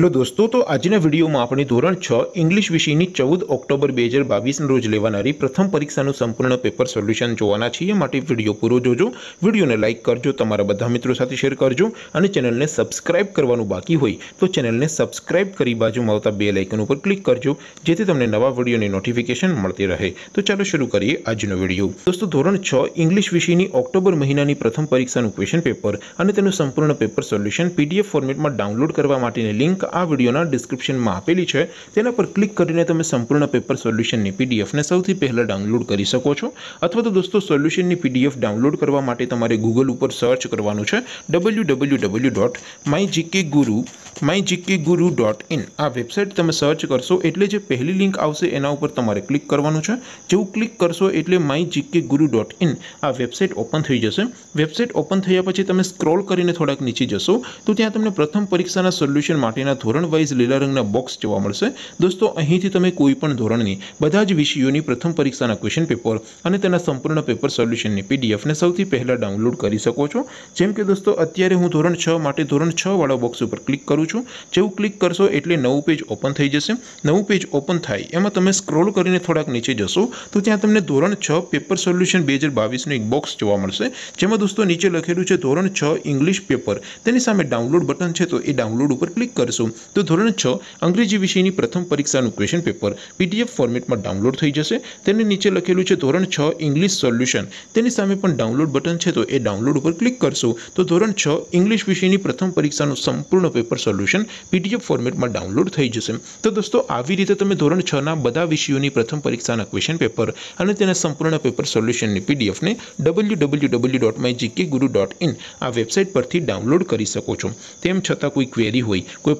Hello દોસ્તો, તો આજના વિડીયોમાં આપણે ધોરણ છ, ઇંગ્લિશ વિષયની ચૌદ ઓક્ટોબર બે હજાર બાવીસના રોજ લેવાનારી પ્રથમ પરીક્ષાનું સંપૂર્ણ પેપર સોલ્યુશન જોવાના છીએ. માટે વીડિયો પૂરો જોજો. વિડીયોને લાઇક કરજો, તમારા બધા મિત્રો સાથે શેર કરજો અને ચેનલને સબસ્ક્રાઇબ કરવાનું બાકી હોય તો ચેનલને સબસ્ક્રાઇબ કરી બાજુમાં આવતા બે લાઇકન ઉપર ક્લિક કરજો, જેથી તમને નવા વિડીયોની નોટિફિકેશન મળતી રહે. તો ચાલો શરૂ કરીએ આજનો વીડિયો. દોસ્તો, ધોરણ છ, ઇંગ્લિશ વિષયની ઓક્ટોબર મહિનાની પ્રથમ પરીક્ષાનું ક્વેશ્ચન પેપર અને તેનું સંપૂર્ણ પેપર સોલ્યુશન પીડીએફ ફોર્મેટમાં ડાઉનલોડ કરવા માટેની લિંક આ વિડીયોના ડિસ્ક્રિપ્શનમાં આપેલી છે તેના પર ક્લિક કરીને તમે સંપૂર્ણ પેપર સોલ્યુશનની પીડીએફને સૌથી પહેલાં ડાઉનલોડ કરી શકો છો અથવા તો દોસ્તો સોલ્યુશનની પીડીએફ ડાઉનલોડ કરવા માટે તમારે ગૂગલ ઉપર સર્ચ કરવાનું છે W W W dot my GK Guru my GK Guru dot in આ વેબસાઇટ તમે સર્ચ કરશો એટલે જે પહેલી લિંક આવશે એના ઉપર તમારે ક્લિક કરવાનું છે જેવું ક્લિક કરશો એટલે my GK Guru dot in આ વેબસાઇટ ઓપન થઈ જશે વેબસાઇટ ઓપન થયા પછી તમે સ્ક્રોલ કરીને થોડાક નીચે જશો તો ત્યાં તમને પ્રથમ પરીક્ષાના સોલ્યુશન માટેના ધોરણ વાઇઝ લીલા રંગના બોક્સ જોવા મળશે દોસ્તો અહીંથી તમે કોઈ પણ ધોરણની બધા જ વિષયોની પ્રથમ પરીક્ષાના ક્વેશ્ચન પેપર અને તેના સંપૂર્ણ પેપર સોલ્યુશનની પીડીએફને સૌથી પહેલાં ડાઉનલોડ કરી શકો છો જેમ કે દોસ્તો અત્યારે હું ધોરણ છ માટે ધોરણ છ વાળા બોક્સ ઉપર ક્લિક કરું છું જેવું ક્લિક કરશો એટલે નવું પેજ ઓપન થઈ જશે નવું પેજ ઓપન થાય એમાં તમે સ્ક્રોલ કરીને થોડાક નીચે જશો તો ત્યાં તમને ધોરણ છ પેપર સોલ્યુશન બે હજાર બાવીસનું એક બોક્સ જોવા મળશે જેમાં દોસ્તો નીચે લખેલું છે ધોરણ છ ઇંગ્લિશ પેપર તેની સામે ડાઉનલોડ બટન છે તો એ ડાઉનલોડ ઉપર ક્લિક કરશો તો ધોરણ છ અંગ્રેજી વિષયની પ્રથમ પરીક્ષાનું ક્વેશ્ચન પેપર પીડીએફ ફોર્મેટમાં ડાઉનલોડ થઈ જશે તેની નીચે લખેલું છે ધોરણ છ ઇંગ્લિશ સોલ્યુશન તેની સામે પણ ડાઉનલોડ બટન છે તો એ ડાઉનલોડ ઉપર ક્લિક કરશો તો ધોરણ છ ઇંગ્લિશ વિષયની પ્રથમ પરીક્ષાનું સંપૂર્ણ પેપર સોલ્યુશન પીડીએફ ફોર્મેટમાં ડાઉનલોડ થઈ જશે તો દોસ્તો આવી રીતે તમે ધોરણ છના બધા વિષયોની પ્રથમ પરીક્ષાના ક્વેશ્ચન પેપર અને તેના સંપૂર્ણ પેપર સોલ્યુશનની પીડીએફને W W W dot my GK Guru dot in આ વેબસાઇટ પરથી ડાઉનલોડ કરી શકો છો તેમ છતાં કોઈ ક્વેરી હોય કોઈ